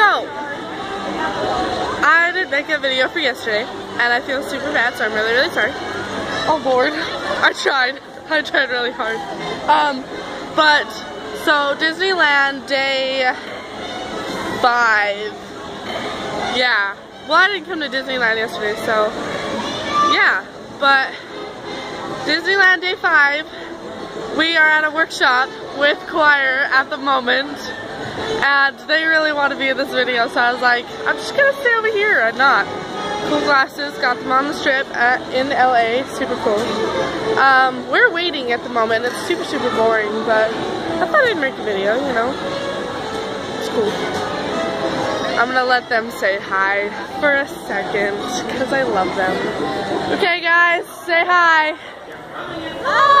So, I didn't make a video for yesterday, and I feel super bad, so I'm really, really sorry. Oh lord, I tried. I tried really hard. Um, but, so Disneyland day five. Yeah. Well, I didn't come to Disneyland yesterday, so yeah. But Disneyland day five, we are at a workshop with choir at the moment. And they really want to be in this video, so I was like, I'm just gonna stay over here and not. Cool glasses, got them on the strip at, in LA, super cool. Um, we're waiting at the moment, it's super, super boring, but I thought I'd make a video, you know. It's cool. I'm gonna let them say hi for a second, because I love them. Okay guys, say hi. Hi!